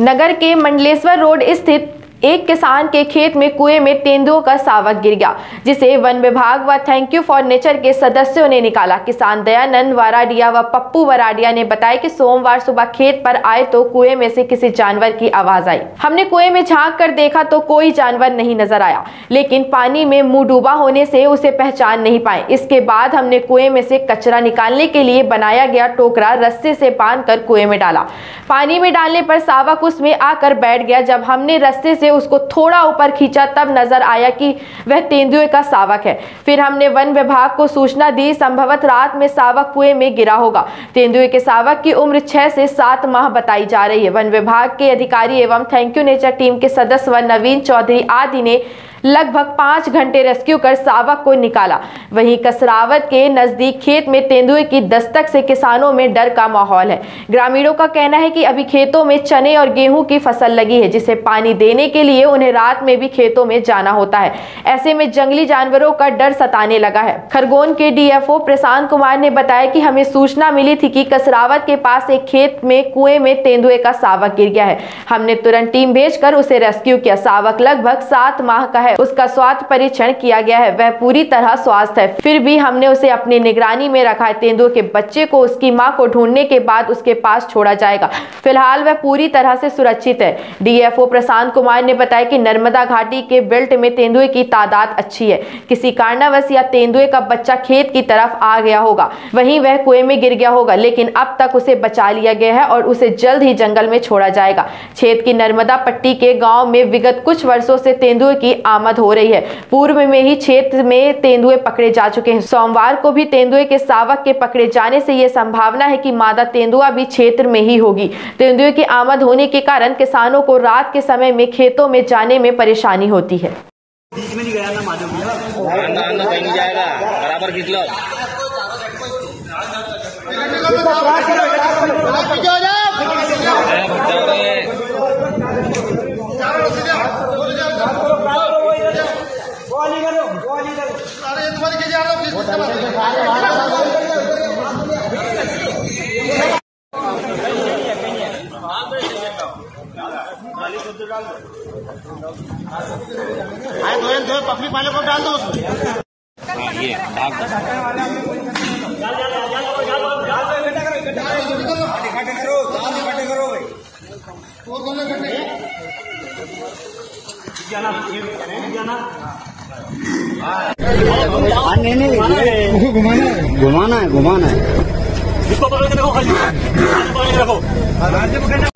नगर के मंडलेश्वर रोड स्थित एक किसान के खेत में कुएँ में तेंदुओं का सावक गिर गया, जिसे वन विभाग व थैंक यू फॉर नेचर के सदस्यों ने निकाला। किसान दयानंद वराडिया व वा पप्पू वराडिया ने बताया कि सोमवार सुबह खेत पर आए तो कुएँ में से किसी जानवर की आवाज़ आई। हमने कुएँ में झाँक कर देखा तो कोई जानवर नहीं नज़र आया, लेकिन पानी में मुँह डूबा होने से उसे पहचान नहीं पाए। इसके बाद हमने कुएँ में से कचरा निकालने के लिए बनाया गया टोकरा रस्से से बाँध कर कुएँ में डाला। पानी में डालने पर सावक उसमें आकर बैठ गया, जब हमने रस्से से उसको थोड़ा ऊपर खींचा, तब नज़र आया कि वह तेंदुए का सावक है। फिर हमने वन विभाग को सूचना दी, संभवत रात में सावक कुएँ में गिरा होगा। तेंदुए के सावक की उम्र छह से सात माह बताई जा रही है। वन विभाग के अधिकारी एवं थैंक यू नेचर टीम के सदस्य व नवीन चौधरी आदि ने लगभग पाँच घंटे रेस्क्यू कर सावक को निकाला। वहीं कसरावत के नज़दीक खेत में तेंदुए की दस्तक से किसानों में डर का माहौल है। ग्रामीणों का कहना है कि अभी खेतों में चने और गेहूँ की फ़सल लगी है, जिसे पानी देने के लिए उन्हें रात में भी खेतों में जाना होता है। ऐसे में जंगली जानवरों का डर सताने लगा है। खरगोन के डीएफओ प्रशांत कुमार ने बताया कि हमें सूचना मिली थी कि कसरावत के पास एक खेत में कुएँ में तेंदुए का सावक गिर गया है। हमने तुरंत टीम भेजकर उसे रेस्क्यू किया। सावक लगभग सात माह का है। है, उसका स्वास्थ्य परीक्षण किया गया है, वह पूरी तरह स्वस्थ है। फिर भी हमने उसे अपनी निगरानी में रखा है तेंदुए के बच्चे को उसकी माँ को ढूँढने के बाद उसके पास छोड़ा जाएगा। फ़िलहाल वह पूरी तरह से सुरक्षित है। डीएफओ प्रशांत कुमार ने बताया कि नर्मदा घाटी के बेल्ट में तेंदुए की तादाद अच्छी है। किसी कारणवश या तेंदुए का बच्चा खेत की तरफ़ आ गया होगा। वहीं वह कुएँ में गिर गया होगा, लेकिन अब तक उसे बचा लिया गया है और उसे जल्द ही जंगल में छोड़ा जाएगा। क्षेत्र की नर्मदा पट्टी के गाँव में विगत कुछ वर्षों से तेंदुए की आमद हो रही है। पूर्व में ही क्षेत्र में तेंदुए पकड़े जा चुके हैं। सोमवार को भी तेंदुए के सावक के पकड़े जाने से यह संभावना है कि मादा तेंदुआ भी क्षेत्र में ही होगी। तेंदुए की आमद होने के कारण किसानों को रात के समय में खेतों में जाने में परेशानी होती है। बीच में नहीं गया ना माधव जाएगा बराबर खींच लो अरे दो दो पकड़ी पहले को डाल दो उसमें ये भाग दो। नहीं नहीं घुमाना है घुमाना है। घुमाना है इसको पकड़ के रखो खाली। पकड़ के रखो